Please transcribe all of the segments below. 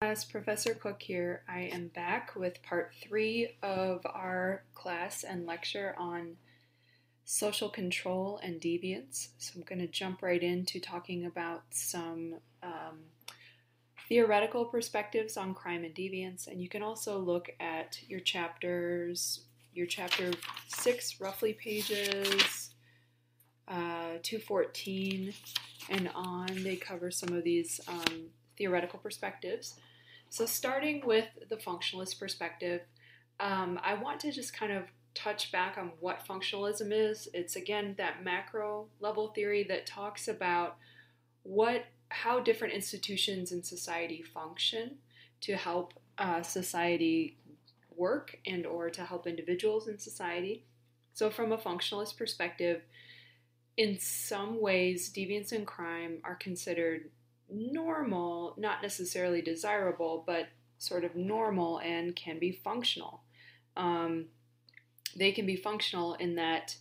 As Professor Cook here, I am back with part three of our class and lecture on social control and deviance. So I'm going to jump right into talking about some um, theoretical perspectives on crime and deviance, and you can also look at your chapters, your chapter six, roughly pages uh, 214 and on. They cover some of these um, theoretical perspectives. So, starting with the functionalist perspective, um, I want to just kind of touch back on what functionalism is. It's again that macro level theory that talks about what how different institutions in society function to help uh, society work and or to help individuals in society. So from a functionalist perspective, in some ways deviance and crime are considered normal, not necessarily desirable, but sort of normal and can be functional. Um, they can be functional in that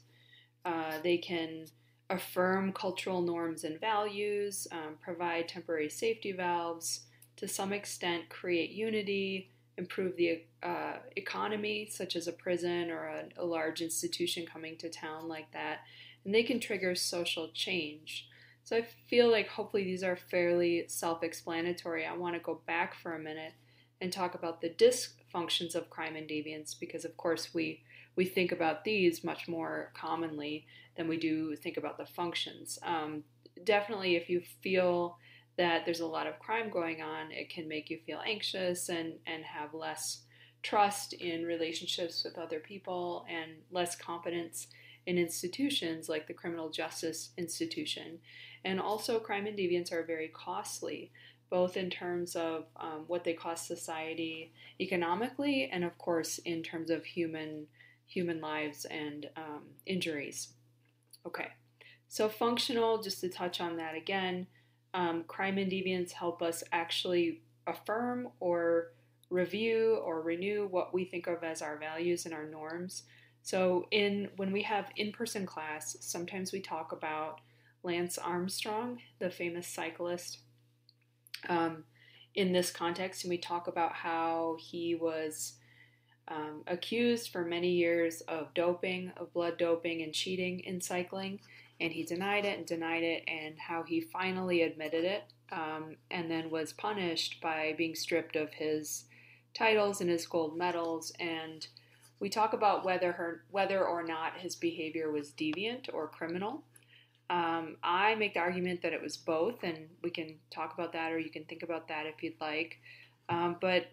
uh, they can affirm cultural norms and values, um, provide temporary safety valves, to some extent create unity, improve the uh, economy, such as a prison or a, a large institution coming to town like that, and they can trigger social change. So I feel like hopefully these are fairly self explanatory. I want to go back for a minute and talk about the dysfunctions of crime and deviance because, of course, we, we think about these much more commonly than we do think about the functions. Um, definitely, if you feel that there's a lot of crime going on, it can make you feel anxious and, and have less trust in relationships with other people and less confidence in institutions like the criminal justice institution. And also, crime and deviance are very costly, both in terms of um, what they cost society economically, and of course, in terms of human human lives and um, injuries. Okay, so functional, just to touch on that again, um, crime and deviance help us actually affirm or review or renew what we think of as our values and our norms. So in when we have in-person class, sometimes we talk about Lance Armstrong, the famous cyclist. Um, in this context, and we talk about how he was um, accused for many years of doping, of blood doping and cheating in cycling, and he denied it and denied it, and how he finally admitted it, um, and then was punished by being stripped of his titles and his gold medals and we talk about whether her whether or not his behavior was deviant or criminal. Um, I make the argument that it was both, and we can talk about that, or you can think about that if you'd like. Um, but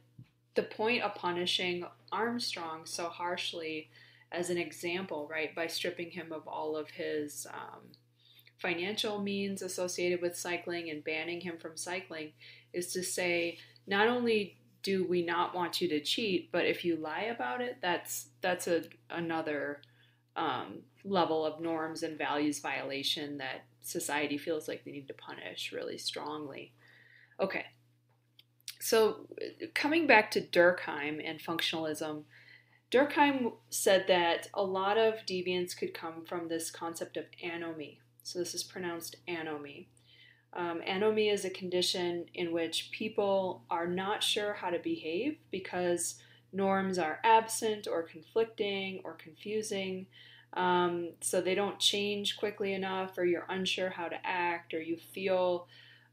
the point of punishing Armstrong so harshly, as an example, right, by stripping him of all of his um, financial means associated with cycling and banning him from cycling, is to say not only do we not want you to cheat but if you lie about it that's that's a another um, level of norms and values violation that society feels like they need to punish really strongly. Okay. So coming back to durkheim and functionalism durkheim said that a lot of deviance could come from this concept of anomie so this is pronounced anomie um, anomie is a condition in which people are not sure how to behave because norms are absent or conflicting or confusing. Um, so they don't change quickly enough, or you're unsure how to act, or you feel.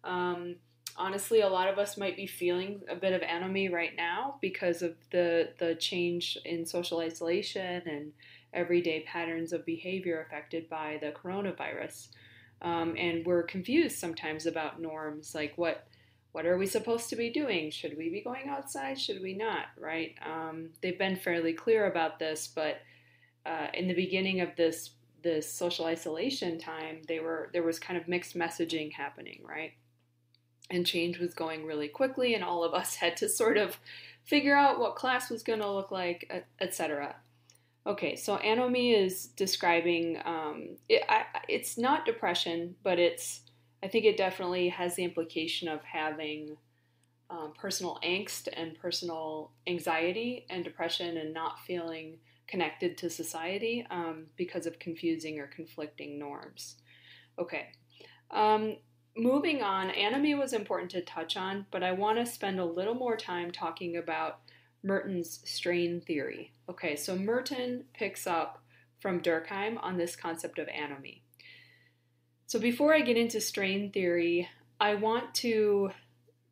Um, honestly, a lot of us might be feeling a bit of anomie right now because of the the change in social isolation and everyday patterns of behavior affected by the coronavirus. Um, and we're confused sometimes about norms, like what what are we supposed to be doing? Should we be going outside? Should we not? Right? Um, they've been fairly clear about this, but uh, in the beginning of this this social isolation time, they were there was kind of mixed messaging happening, right? And change was going really quickly, and all of us had to sort of figure out what class was going to look like, etc. Okay, so anomie is describing um, it, I, it's not depression, but it's I think it definitely has the implication of having um, personal angst and personal anxiety and depression and not feeling connected to society um, because of confusing or conflicting norms. Okay. Um, moving on, anomie was important to touch on, but I want to spend a little more time talking about Merton's strain theory. Okay, so Merton picks up from Durkheim on this concept of anomie. So before I get into strain theory, I want to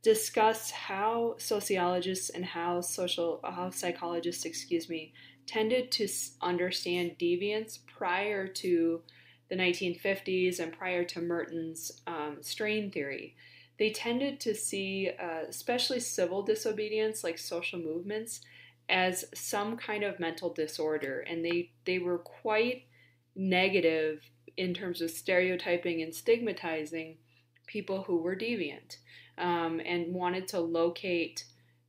discuss how sociologists and how social how psychologists, excuse me, tended to understand deviance prior to the 1950s and prior to Merton's um, strain theory. They tended to see, uh, especially civil disobedience, like social movements, as some kind of mental disorder, and they they were quite negative in terms of stereotyping and stigmatizing people who were deviant, um, and wanted to locate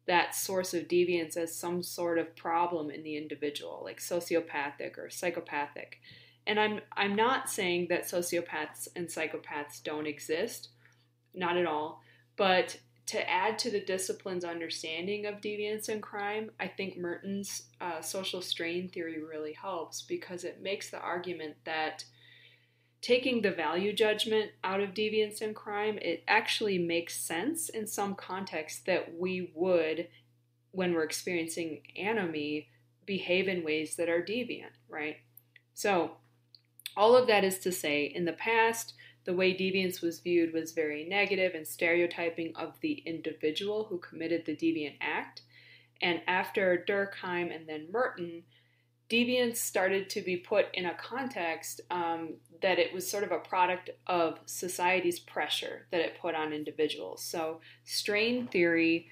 that source of deviance as some sort of problem in the individual, like sociopathic or psychopathic. And I'm I'm not saying that sociopaths and psychopaths don't exist, not at all. But to add to the discipline's understanding of deviance and crime, I think Merton's uh, social strain theory really helps because it makes the argument that taking the value judgment out of deviance and crime, it actually makes sense in some contexts that we would, when we're experiencing anomie, behave in ways that are deviant, right? So, all of that is to say, in the past, the way deviance was viewed was very negative and stereotyping of the individual who committed the deviant act. And after Durkheim and then Merton, deviance started to be put in a context um, that it was sort of a product of society's pressure that it put on individuals. So, strain theory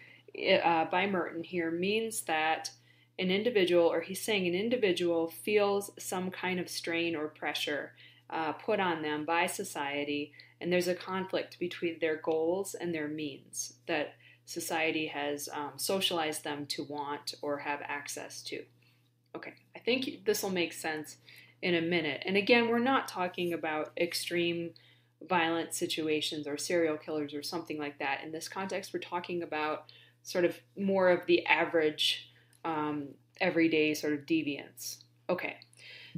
uh, by Merton here means that an individual, or he's saying an individual, feels some kind of strain or pressure uh, put on them by society, and there's a conflict between their goals and their means that society has um, socialized them to want or have access to. Okay, I think this will make sense in a minute. And again, we're not talking about extreme violent situations or serial killers or something like that. In this context, we're talking about sort of more of the average um, everyday sort of deviance. Okay,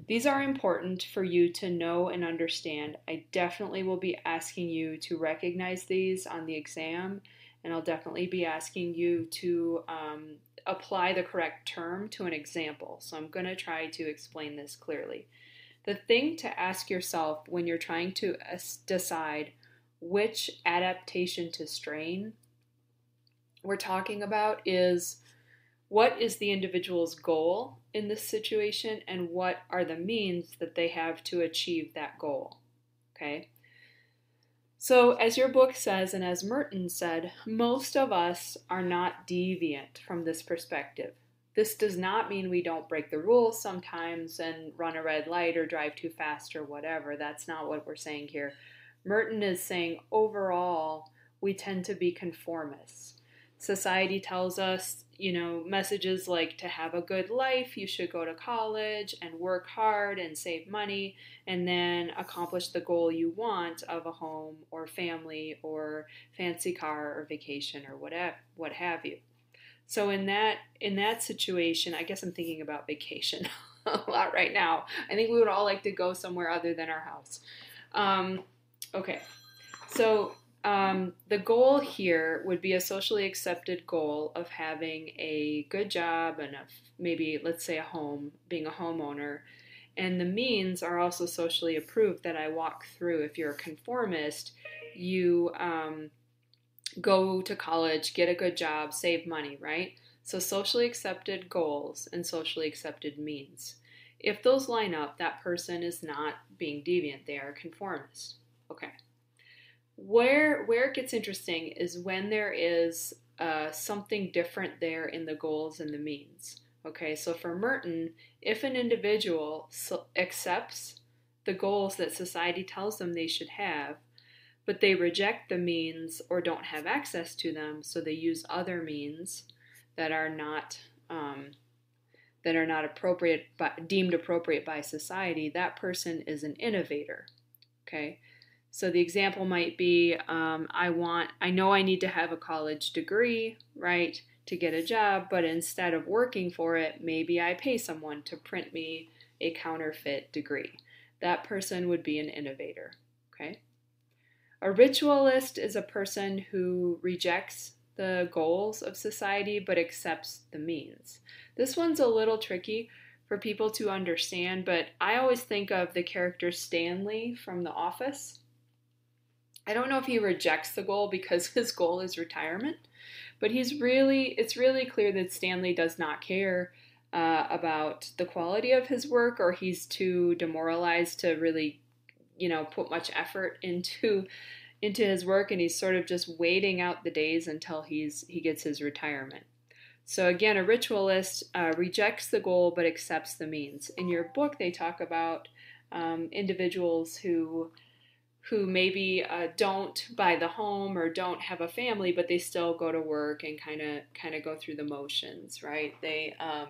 these are important for you to know and understand. I definitely will be asking you to recognize these on the exam, and I'll definitely be asking you to um, apply the correct term to an example. So I'm going to try to explain this clearly. The thing to ask yourself when you're trying to decide which adaptation to strain we're talking about is what is the individual's goal in this situation and what are the means that they have to achieve that goal. Okay? So, as your book says, and as Merton said, most of us are not deviant from this perspective. This does not mean we don't break the rules sometimes and run a red light or drive too fast or whatever. That's not what we're saying here. Merton is saying overall, we tend to be conformists. Society tells us you know, messages like to have a good life, you should go to college and work hard and save money and then accomplish the goal you want of a home or family or fancy car or vacation or whatever what have you. So in that in that situation, I guess I'm thinking about vacation a lot right now. I think we would all like to go somewhere other than our house. Um, okay, so um, the goal here would be a socially accepted goal of having a good job and a, maybe, let's say, a home, being a homeowner. And the means are also socially approved that I walk through. If you're a conformist, you um, go to college, get a good job, save money, right? So, socially accepted goals and socially accepted means. If those line up, that person is not being deviant, they are conformist. Okay. Where where it gets interesting is when there is uh, something different there in the goals and the means. Okay, so for Merton, if an individual so accepts the goals that society tells them they should have, but they reject the means or don't have access to them, so they use other means that are not um, that are not appropriate, but deemed appropriate by society. That person is an innovator. Okay, so the example might be um, I want, I know I need to have a college degree, right, to get a job, but instead of working for it, maybe I pay someone to print me a counterfeit degree. That person would be an innovator, okay? A ritualist is a person who rejects the goals of society but accepts the means. This one's a little tricky for people to understand, but I always think of the character Stanley from The Office. I don't know if he rejects the goal because his goal is retirement, but he's really, it's really clear that Stanley does not care uh, about the quality of his work or he's too demoralized to really, you know, put much effort into into his work and he's sort of just waiting out the days until he's he gets his retirement. So, again, a ritualist uh, rejects the goal but accepts the means. In your book, they talk about um, individuals who who maybe uh, don't buy the home or don't have a family, but they still go to work and kind of kind of go through the motions, right? They um,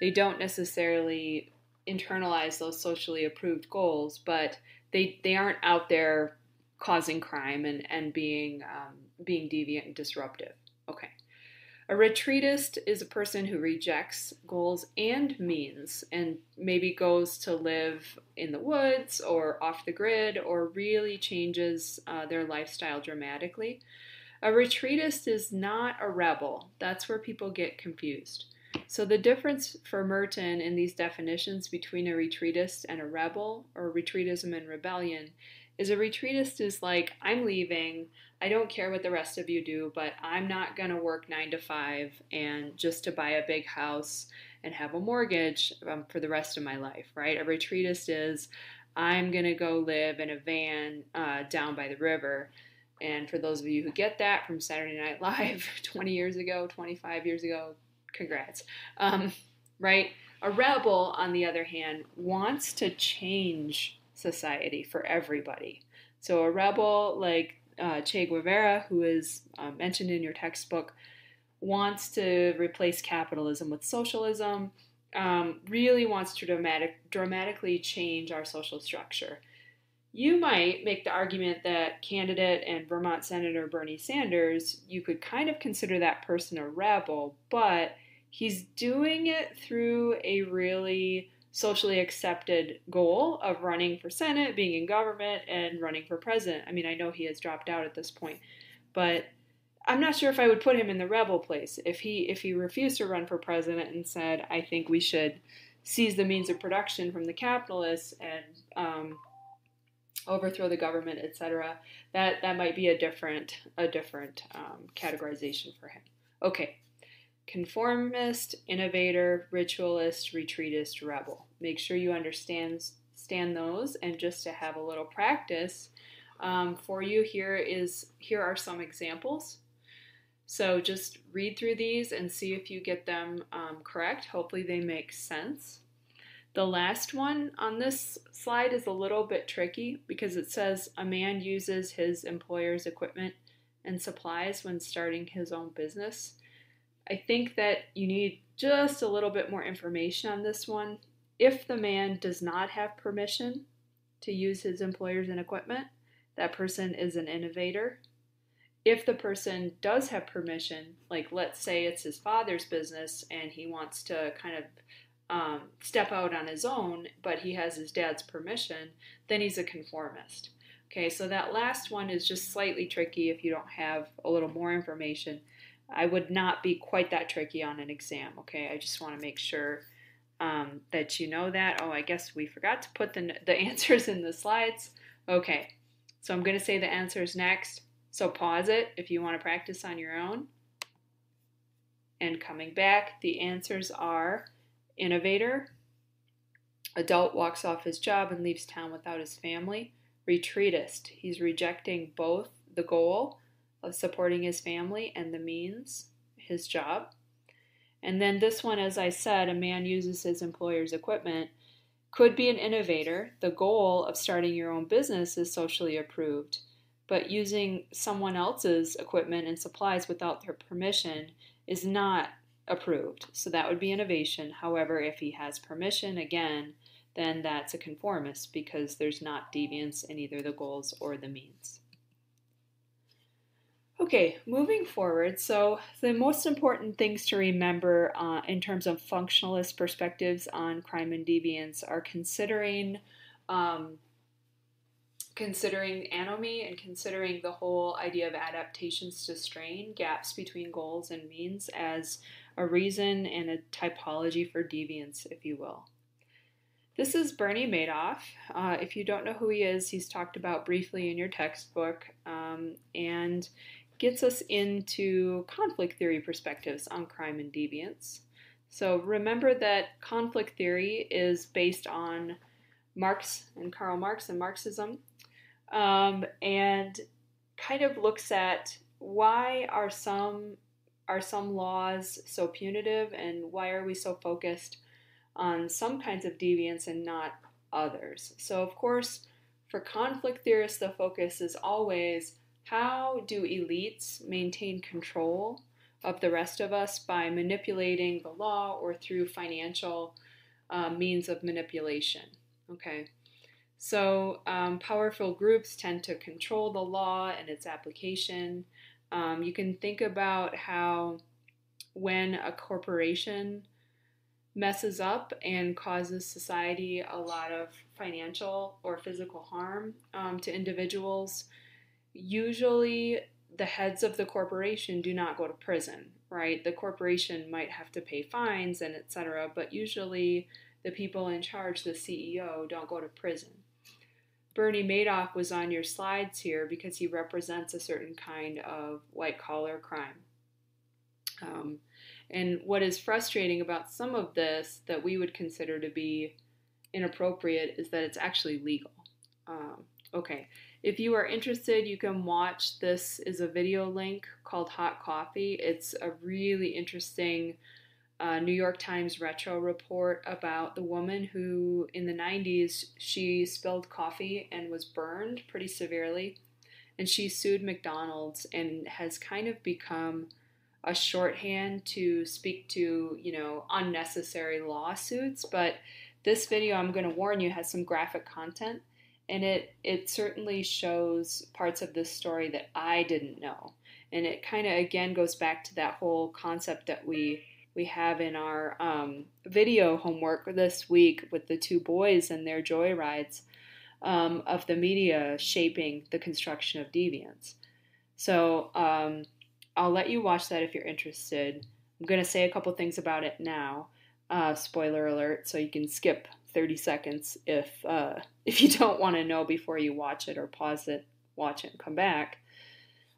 they don't necessarily internalize those socially approved goals, but they they aren't out there causing crime and and being um, being deviant and disruptive. Okay. A retreatist is a person who rejects goals and means and maybe goes to live in the woods or off the grid or really changes uh, their lifestyle dramatically. A retreatist is not a rebel. That's where people get confused. So, the difference for Merton in these definitions between a retreatist and a rebel, or retreatism and rebellion, is a retreatist is like, I'm leaving. I don't care what the rest of you do, but I'm not going to work nine to five and just to buy a big house and have a mortgage um, for the rest of my life, right? A retreatist is, I'm going to go live in a van uh, down by the river. And for those of you who get that from Saturday Night Live 20 years ago, 25 years ago, congrats. Um, right? A rebel, on the other hand, wants to change society for everybody. So a rebel like uh, Che Guevara, who is uh, mentioned in your textbook, wants to replace capitalism with socialism, um, really wants to dramatic, dramatically change our social structure. You might make the argument that candidate and Vermont Senator Bernie Sanders, you could kind of consider that person a rebel, but he's doing it through a really socially accepted goal of running for Senate, being in government, and running for president. I mean, I know he has dropped out at this point, but I'm not sure if I would put him in the rebel place. If he if he refused to run for president and said, "I think we should seize the means of production from the capitalists and um, overthrow the government, etc., that that might be a different a different um, categorization for him. Okay, conformist, innovator, ritualist, retreatist, rebel. Make sure you understand stand those, and just to have a little practice um, for you, here is here are some examples. So just read through these and see if you get them um, correct. Hopefully, they make sense. The last one on this slide is a little bit tricky because it says a man uses his employer's equipment and supplies when starting his own business. I think that you need just a little bit more information on this one. If the man does not have permission to use his employers and equipment, that person is an innovator. If the person does have permission, like let's say it's his father's business and he wants to kind of um, step out on his own, but he has his dad's permission, then he's a conformist. Okay, so that last one is just slightly tricky if you don't have a little more information. I would not be quite that tricky on an exam, okay? I just want to make sure um, that you know that. Oh, I guess we forgot to put the, the answers in the slides. Okay, so I'm going to say the answers next. So pause it if you want to practice on your own. And coming back, the answers are innovator, adult walks off his job and leaves town without his family, retreatist, he's rejecting both the goal of supporting his family and the means, his job. And then this one, as I said, a man uses his employer's equipment, could be an innovator. The goal of starting your own business is socially approved, but using someone else's equipment and supplies without their permission is not approved. So that would be innovation. However, if he has permission, again, then that's a conformist because there's not deviance in either the goals or the means. Okay, moving forward, so the most important things to remember uh, in terms of functionalist perspectives on crime and deviance are considering um, considering anomie and considering the whole idea of adaptations to strain, gaps between goals and means, as a reason and a typology for deviance, if you will. This is Bernie Madoff. Uh, if you don't know who he is, he's talked about briefly in your textbook um, and gets us into conflict theory perspectives on crime and deviance. So remember that conflict theory is based on Marx and Karl Marx and Marxism, um, and kind of looks at why are some are some laws so punitive and why are we so focused on some kinds of deviance and not others. So of course, for conflict theorists, the focus is always how do elites maintain control of the rest of us by manipulating the law or through financial uh, means of manipulation. Okay. So, um, powerful groups tend to control the law and its application. Um, you can think about how when a corporation messes up and causes society a lot of financial or physical harm um, to individuals, usually the heads of the corporation do not go to prison, right? The corporation might have to pay fines and etc., but usually the people in charge, the CEO, don't go to prison. Bernie Madoff was on your slides here because he represents a certain kind of white collar crime. Um, and what is frustrating about some of this that we would consider to be inappropriate is that it's actually legal. Um, okay, if you are interested, you can watch this is a video link called Hot Coffee. It's a really interesting uh, New York Times retro report about the woman who, in the 90s, she spilled coffee and was burned pretty severely. And she sued McDonald's and has kind of become a shorthand to speak to, you know, unnecessary lawsuits. But this video, I'm going to warn you, has some graphic content. And it, it certainly shows parts of this story that I didn't know. And it kind of, again, goes back to that whole concept that we we have in our um, video homework this week with the two boys and their joyrides um, of the media shaping the construction of deviance. So um, I'll let you watch that if you're interested. I'm going to say a couple things about it now. Uh, spoiler alert, so you can skip 30 seconds if uh, if you don't want to know before you watch it or pause it, watch it, and come back.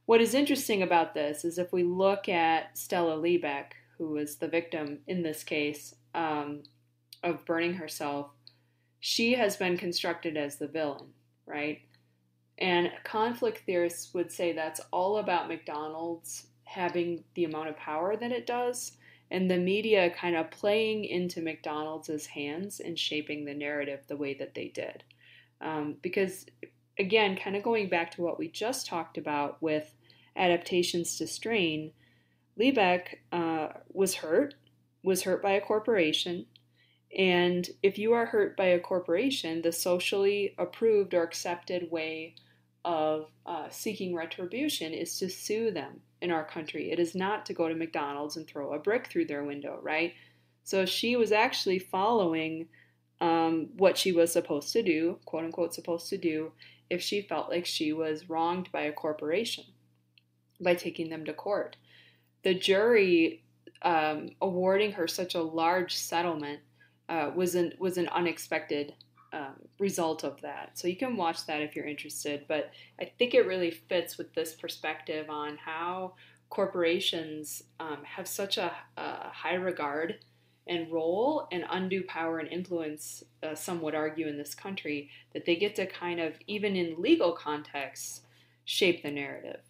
What is interesting about this is if we look at Stella Liebeck, who was the victim in this case um, of burning herself, she has been constructed as the villain, right? And conflict theorists would say that's all about McDonald's having the amount of power that it does, and the media kind of playing into McDonald's hands and shaping the narrative the way that they did. Um, because, again, kind of going back to what we just talked about with adaptations to strain, Liebeck uh, was hurt, was hurt by a corporation. And if you are hurt by a corporation, the socially approved or accepted way of uh, seeking retribution is to sue them in our country. It is not to go to McDonald's and throw a brick through their window, right? So she was actually following um, what she was supposed to do, quote unquote, supposed to do, if she felt like she was wronged by a corporation by taking them to court the jury um, awarding her such a large settlement uh, was an was an unexpected um, result of that. So you can watch that if you're interested. But I think it really fits with this perspective on how corporations um, have such a, a, high regard and role and undue power and influence. Uh, some would argue in this country that they get to kind of even in legal contexts shape the narrative.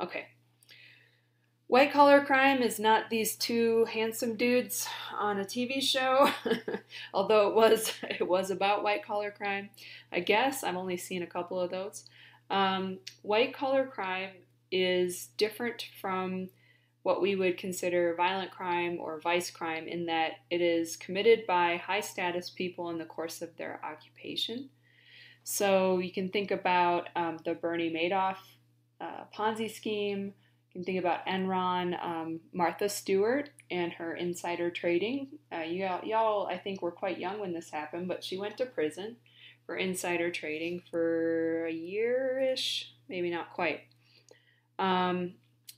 Okay, White collar crime is not these two handsome dudes on a TV show, although it was it was about white collar crime. I guess I've only seen a couple of those. Um, white collar crime is different from what we would consider violent crime or vice crime in that it is committed by high status people in the course of their occupation. So you can think about um, the Bernie Madoff uh, Ponzi scheme can think about Enron, um, Martha Stewart, and her insider trading. Uh, y'all, y'all, I think, were quite young when this happened, but she went to prison for insider trading for a year ish, maybe not quite. Um,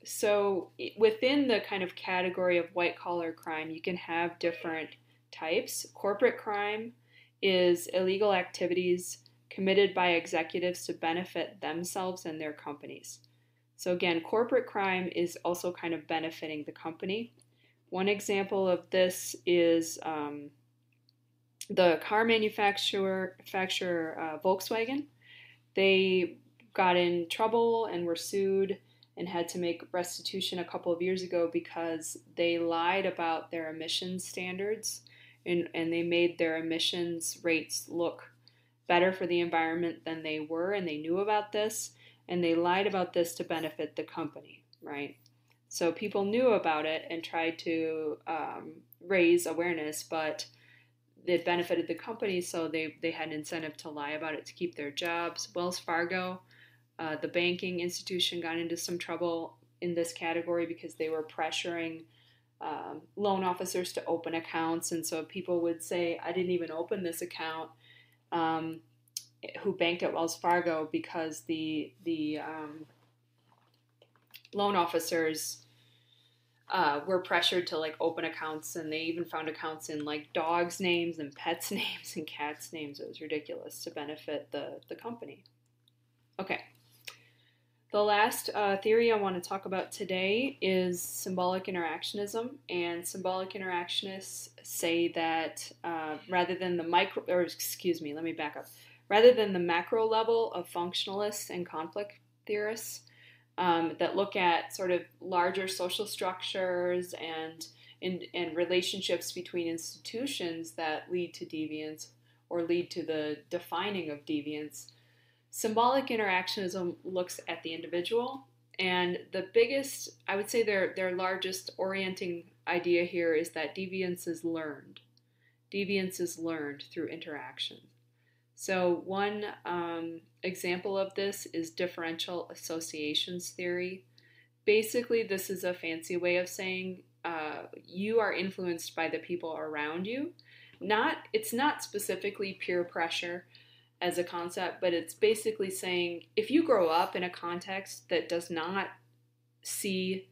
so, within the kind of category of white collar crime, you can have different types. Corporate crime is illegal activities committed by executives to benefit themselves and their companies. So, again, corporate crime is also kind of benefiting the company. One example of this is um, the car manufacturer, manufacturer uh, Volkswagen. They got in trouble and were sued and had to make restitution a couple of years ago because they lied about their emissions standards and, and they made their emissions rates look better for the environment than they were, and they knew about this, and they lied about this to benefit the company, right? So people knew about it and tried to um, raise awareness, but it benefited the company, so they, they had an incentive to lie about it to keep their jobs. Wells Fargo, uh, the banking institution, got into some trouble in this category because they were pressuring um, loan officers to open accounts, and so people would say, "I didn't even open this account." Um, who banked at Wells Fargo because the the um, loan officers uh, were pressured to like open accounts, and they even found accounts in like dogs' names and pets' names and cats' names. It was ridiculous to benefit the the company. Okay, the last uh, theory I want to talk about today is symbolic interactionism, and symbolic interactionists say that uh, rather than the micro, or excuse me, let me back up. Rather than the macro level of functionalists and conflict theorists um, that look at sort of larger social structures and, and and relationships between institutions that lead to deviance or lead to the defining of deviance Symbolic interactionism looks at the individual, and the biggest, I would say, their their largest orienting idea here is that deviance is learned. Deviance is learned through interaction. So one um, example of this is differential associations theory. Basically, this is a fancy way of saying uh, you are influenced by the people around you. Not, it's not specifically peer pressure as a concept, but it's basically saying if you grow up in a context that does not see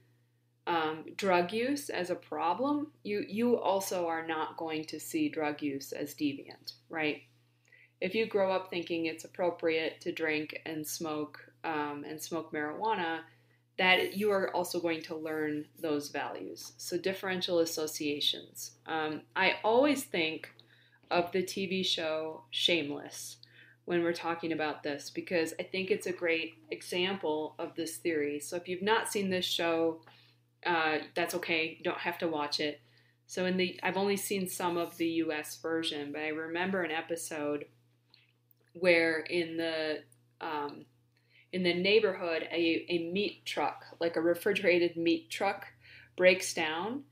um, drug use as a problem, you you also are not going to see drug use as deviant, right? If you grow up thinking it's appropriate to drink and smoke um, and smoke marijuana, that you are also going to learn those values. So differential associations. Um, I always think of the TV show Shameless when we're talking about this because I think it's a great example of this theory. So if you've not seen this show, uh, that's okay. You don't have to watch it. So in the I've only seen some of the U.S. version, but I remember an episode where in the um, in the neighborhood a, a meat truck, like a refrigerated meat truck, breaks down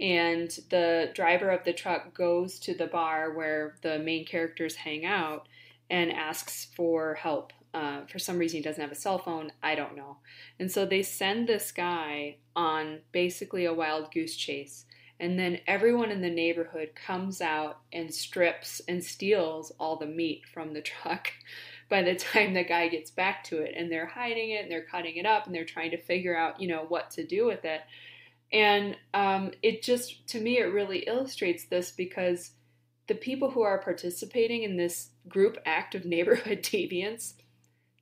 and the driver of the truck goes to the bar where the main characters hang out and asks for help. Uh, for some reason, he doesn't have a cell phone. I don't know. And so they send this guy on basically a wild goose chase. And then everyone in the neighborhood comes out and strips and steals all the meat from the truck by the time the guy gets back to it. And they're hiding it and they're cutting it up and they're trying to figure out, you know, what to do with it. And um, it just, to me, it really illustrates this because the people who are participating in this group act of neighborhood deviance,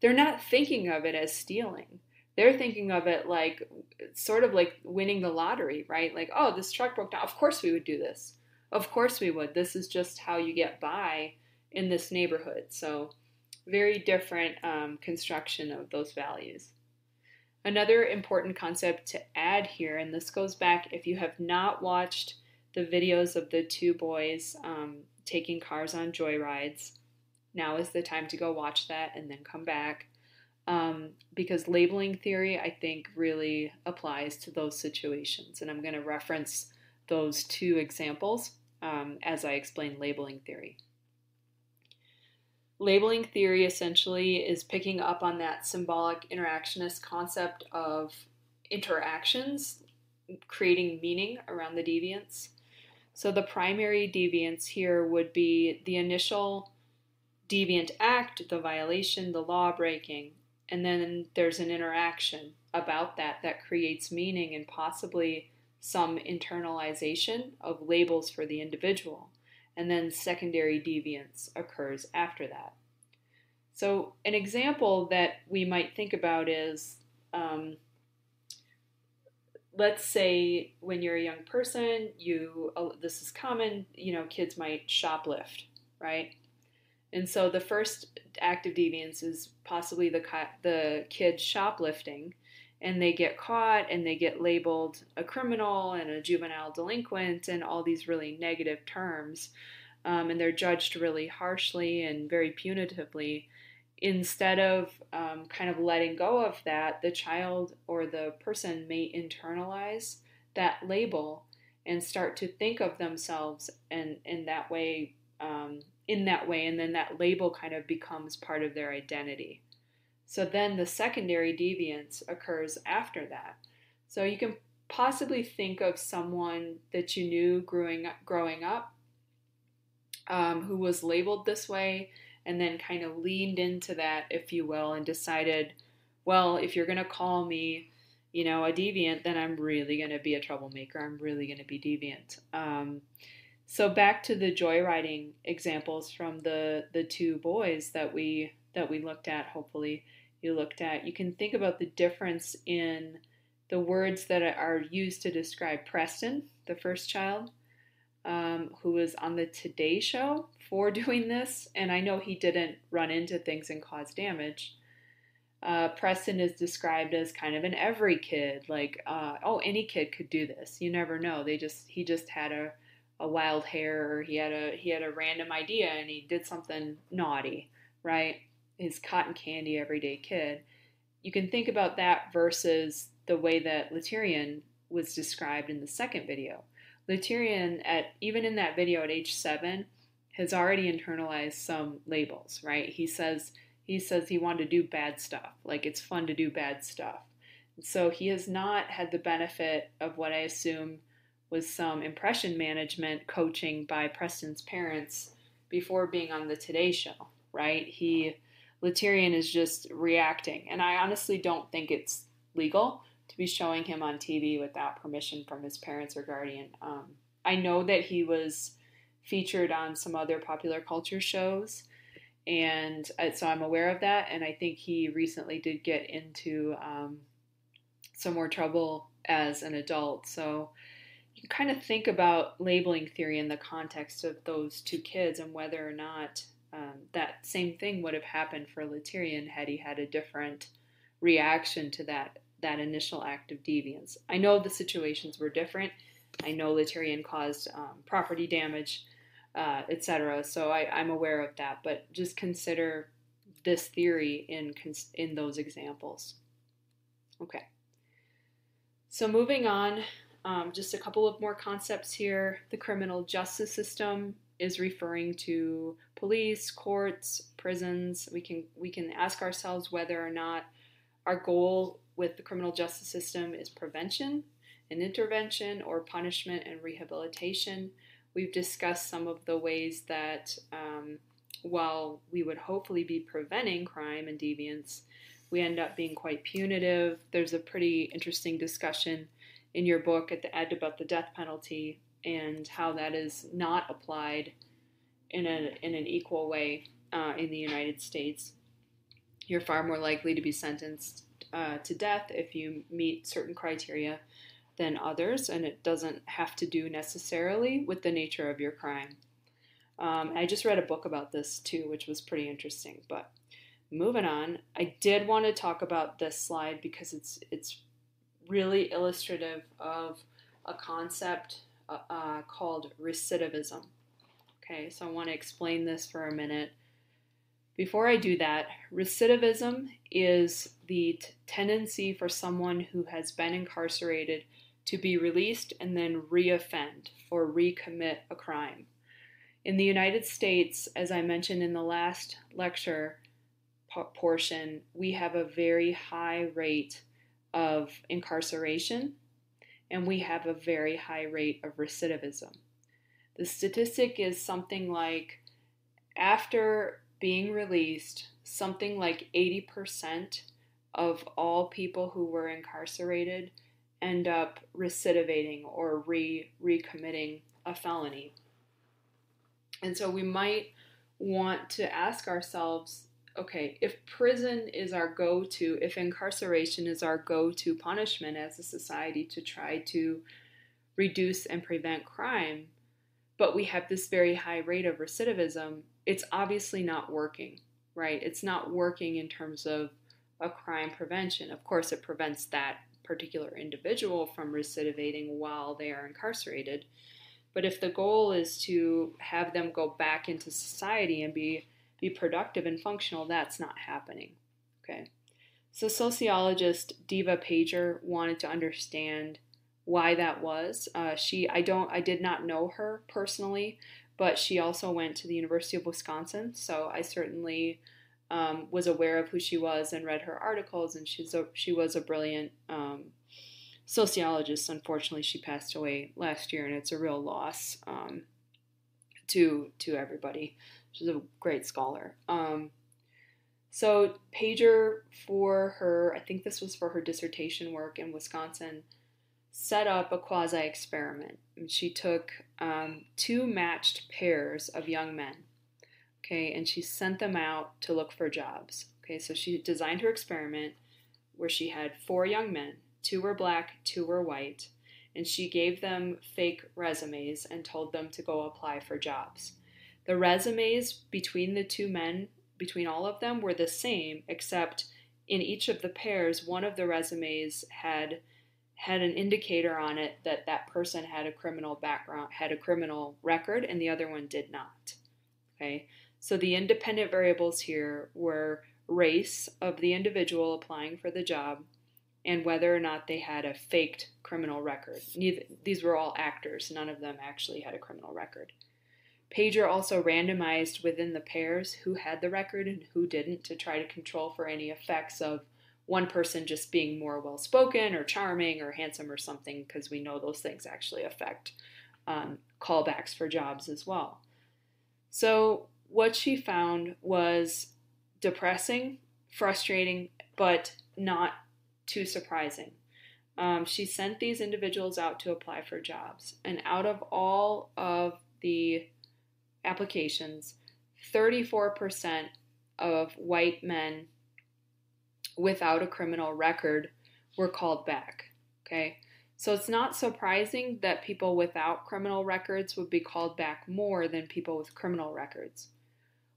they're not thinking of it as stealing. They're thinking of it like sort of like winning the lottery, right? Like, oh, this truck broke down. Of course we would do this. Of course we would. This is just how you get by in this neighborhood. So, very different um, construction of those values. Another important concept to add here, and this goes back if you have not watched the videos of the two boys um, taking cars on joyrides. Now is the time to go watch that and then come back. Um, because labeling theory, I think, really applies to those situations. And I'm going to reference those two examples um, as I explain labeling theory. Labeling theory essentially is picking up on that symbolic interactionist concept of interactions, creating meaning around the deviance. So the primary deviance here would be the initial deviant act, the violation, the law breaking, and then there's an interaction about that that creates meaning and possibly some internalization of labels for the individual. And then secondary deviance occurs after that. So, an example that we might think about is um, let's say when you're a young person, you oh, this is common, you know, kids might shoplift, right? And so the first act of deviance is possibly the the kid shoplifting, and they get caught and they get labeled a criminal and a juvenile delinquent and all these really negative terms, um, and they're judged really harshly and very punitively. Instead of um, kind of letting go of that, the child or the person may internalize that label and start to think of themselves and in that way um, in that way, and then that label kind of becomes part of their identity. So then the secondary deviance occurs after that. So you can possibly think of someone that you knew growing up, growing up um, who was labeled this way and then kind of leaned into that, if you will, and decided, well, if you're going to call me, you know, a deviant, then I'm really going to be a troublemaker. I'm really going to be deviant. Um, so back to the joyriding examples from the the two boys that we that we looked at. Hopefully, you looked at. You can think about the difference in the words that are used to describe Preston, the first child, um, who was on the Today Show for doing this, and I know he didn't run into things and cause damage. Uh, Preston is described as kind of an every kid, like, uh, oh, any kid could do this. You never know. They just he just had a a wild hair or he had a he had a random idea and he did something naughty, right? His cotton candy everyday kid. You can think about that versus the way that Laterian was described in the second video. Laterian at even in that video at age 7 has already internalized some labels, right? He says he says he wanted to do bad stuff. Like it's fun to do bad stuff. So he has not had the benefit of what I assume was some impression management coaching by Preston's parents before being on the Today Show, right? He, Laterian is just reacting. And I honestly don't think it's legal to be showing him on TV without permission from his parents or guardian. Um, I know that he was featured on some other popular culture shows, and so I'm aware of that. And I think he recently did get into um, some more trouble as an adult. So you kind of think about labeling theory in the context of those two kids and whether or not um, that same thing would have happened for Laterian had he had a different reaction to that that initial act of deviance. I know the situations were different. I know Laterian caused um, property damage, uh, etc. So I, I'm aware of that. But just consider this theory in in those examples. Okay. So moving on, um, just a couple of more concepts here. The criminal justice system is referring to police, courts, prisons. We can we can ask ourselves whether or not our goal with the criminal justice system is prevention and intervention or punishment and rehabilitation. We've discussed some of the ways that um, while we would hopefully be preventing crime and deviance, we end up being quite punitive. There's a pretty interesting discussion in your book at the end about the death penalty and how that is not applied in, a, in an equal way uh, in the United States. You're far more likely to be sentenced uh, to death if you meet certain criteria than others, and it doesn't have to do necessarily with the nature of your crime. Um, I just read a book about this too, which was pretty interesting. But moving on, I did want to talk about this slide because it's it's really illustrative of a concept uh, uh, called recidivism. Okay, so I want to explain this for a minute. Before I do that, recidivism is the t- tendency for someone who has been incarcerated to be released and then reoffend or recommit a crime. In the United States, as I mentioned in the last lecture portion, we have a very high rate of incarceration, and we have a very high rate of recidivism. The statistic is something like after being released, something like 80% of all people who were incarcerated end up recidivating or re recommitting a felony. And so we might want to ask ourselves okay, if prison is our go to, if incarceration is our go to punishment as a society to try to reduce and prevent crime, but we have this very high rate of recidivism, it's obviously not working, right? It's not working in terms of a crime prevention. Of course, it prevents that particular individual from recidivating while they are incarcerated. But if the goal is to have them go back into society and be be productive and functional, that's not happening. Okay. So sociologist Devah Pager wanted to understand why that was. Uh, she I don't I did not know her personally, but she also went to the University of Wisconsin, so I certainly um, was aware of who she was and read her articles, and she's a, she was a brilliant um, sociologist. Unfortunately, she passed away last year, and it's a real loss um, to to everybody. She's a great scholar. Um, so Pager, for her, I think this was for her dissertation work in Wisconsin, set up a quasi experiment. She took um, two matched pairs of young men, okay, and she sent them out to look for jobs. Okay, so she designed her experiment where she had four young men, two were black, two were white, and she gave them fake resumes and told them to go apply for jobs. The resumes between the two men, between all of them, were the same, except in each of the pairs, one of the resumes had had an indicator on it that that person had a criminal background, had a criminal record, and the other one did not. Okay, so the independent variables here were race of the individual applying for the job and whether or not they had a faked criminal record. Neither, these were all actors, none of them actually had a criminal record. Pager also randomized within the pairs who had the record and who didn't to try to control for any effects of one person just being more well spoken or charming or handsome or something, because we know those things actually affect um, callbacks for jobs as well. So, what she found was depressing, frustrating, but not too surprising. Um, she sent these individuals out to apply for jobs, and out of all of the applications, 34% of white men without a criminal record were called back. Okay, so it's not surprising that people without criminal records would be called back more than people with criminal records.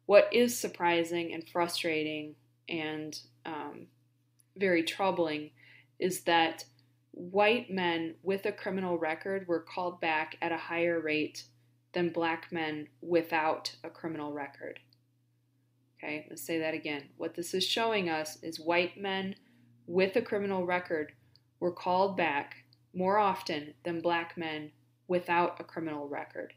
What is surprising and frustrating and um, very troubling is that white men with a criminal record were called back at a higher rate than black men without a criminal record. Okay, let's say that again. What this is showing us is white men with a criminal record were called back more often than black men without a criminal record.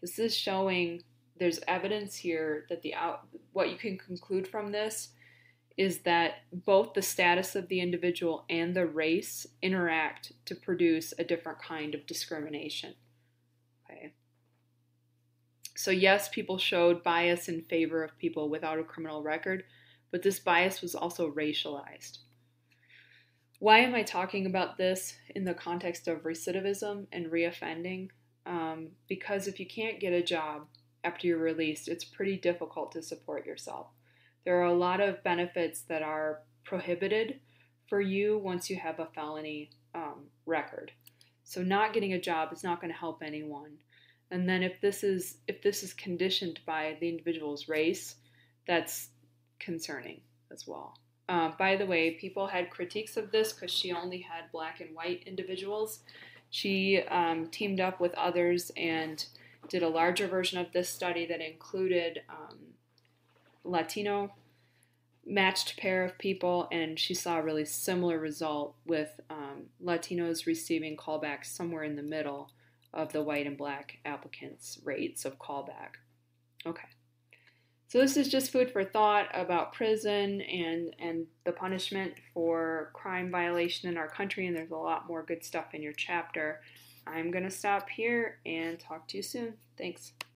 This is showing there's evidence here that the out what you can conclude from this is that both the status of the individual and the race interact to produce a different kind of discrimination. Okay. So, yes, people showed bias in favor of people without a criminal record, but this bias was also racialized. Why am I talking about this in the context of recidivism and reoffending? Um, because if you can't get a job after you're released, it's pretty difficult to support yourself. There are a lot of benefits that are prohibited for you once you have a felony um, record. So, not getting a job is not going to help anyone. And then if this is if this is conditioned by the individual's race, that's concerning as well. Uh, by the way, people had critiques of this because she only had black and white individuals. She um, teamed up with others and did a larger version of this study that included um, Latino matched pair of people, and she saw a really similar result with um, Latinos receiving callbacks somewhere in the middle of the white and black applicants' rates of callback. Okay. So this is just food for thought about prison and and the punishment for crime violation in our country and there's a lot more good stuff in your chapter. I'm going to stop here and talk to you soon. Thanks.